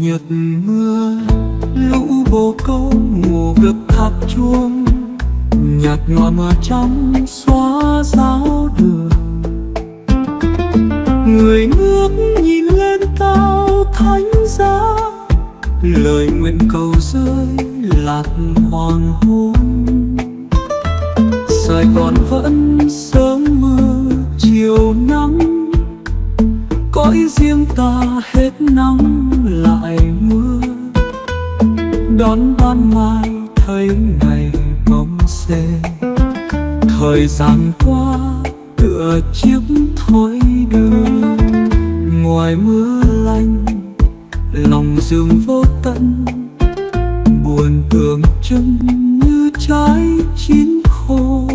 nhật mưa, lũ bồ câu ngủ gập tháp chuông. Nhạt nhòa mà trắng xóa giáo đường. Người ngước nhìn lên tao thánh giá. Lời nguyện cầu rơi lạc hoàng hôn. Sài gòn vẫn sớm mưa, chiều nắng. Cõi riêng ta hết nắng lại mưa. Đón ban mai thấy ngày bóng xê thời gian qua, tựa chiếc thoi đưa. Ngoài mưa lạnh, lòng dương vô tận. Buồn tưởng chừng như trái chín khô.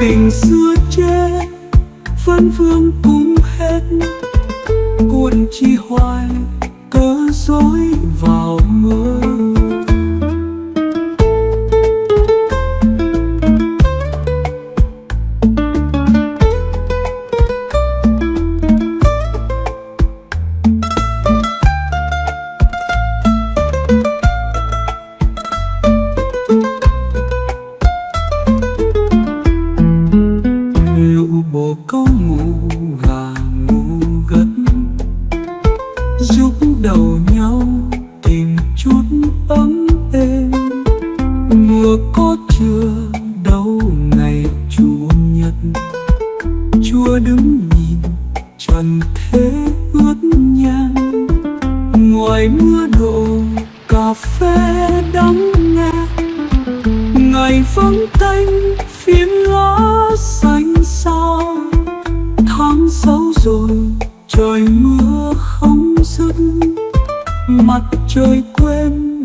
Tình xưa chết vẫn vương cũng hết. Cuộn chi hoài cớ dối vào mưa, lũ bồ câu ngủ gà ngủ gật giúp đầu nhau tìm chút ấm êm. Mùa có chưa đâu ngày chủ nhật. Chúa đứng nhìn, trần thế ướt nhang. Ngoài mưa đổ, cà phê đắng nghe ngày vắng tanh phim lá xanh sao tháng sáu rồi, trời mưa không dứt mặt trời quên.